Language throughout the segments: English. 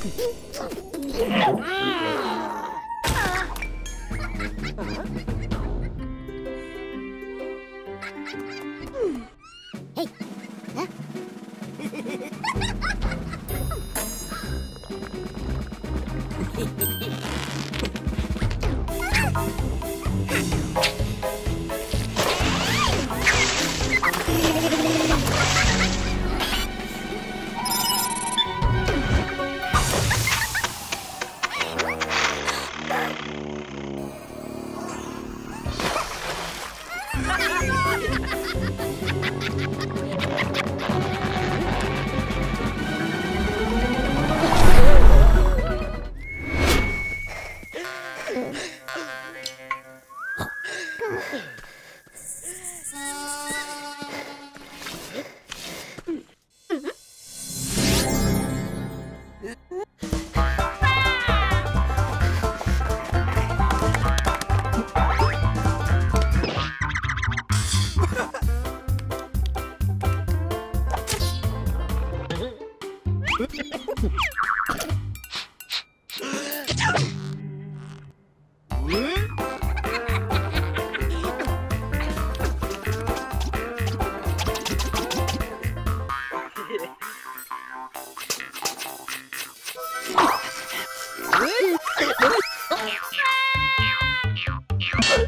Uh-huh. Ha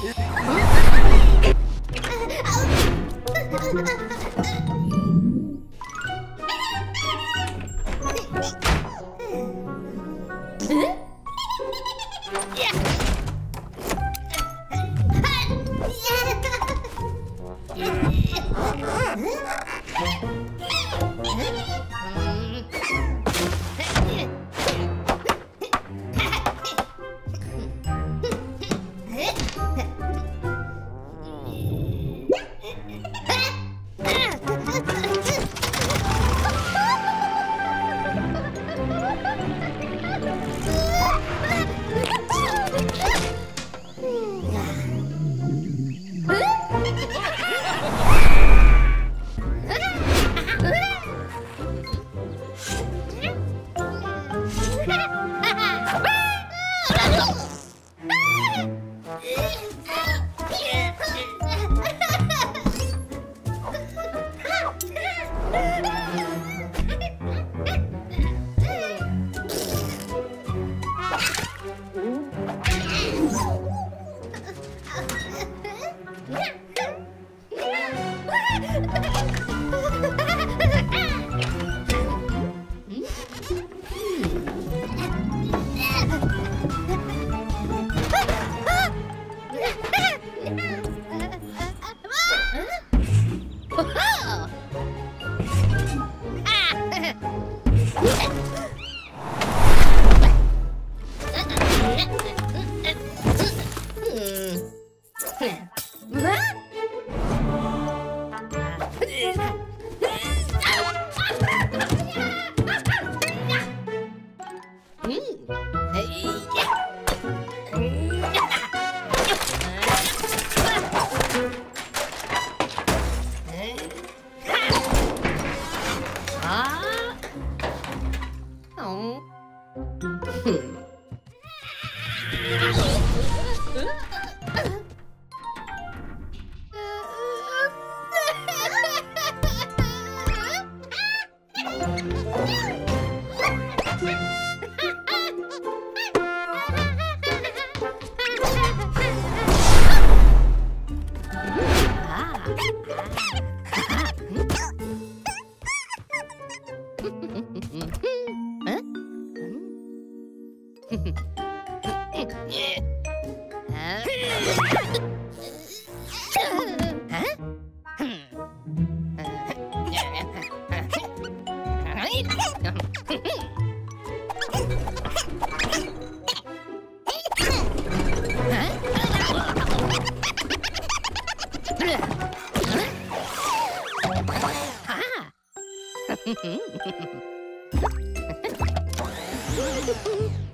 Ha ha ha ha! Hmm. Huh? Ha! Ah.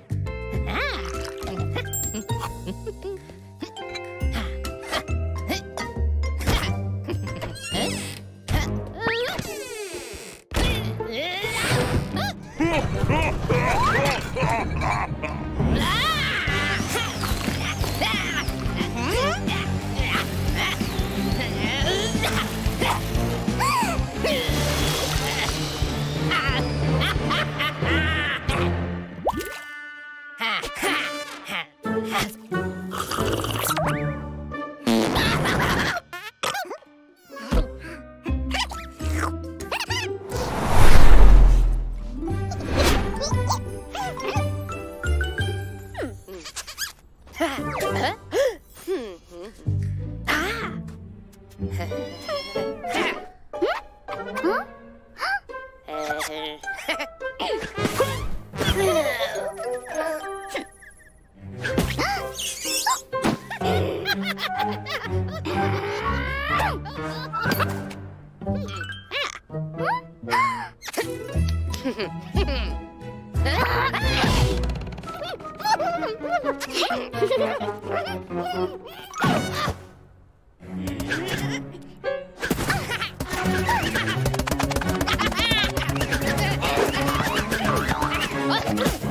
What?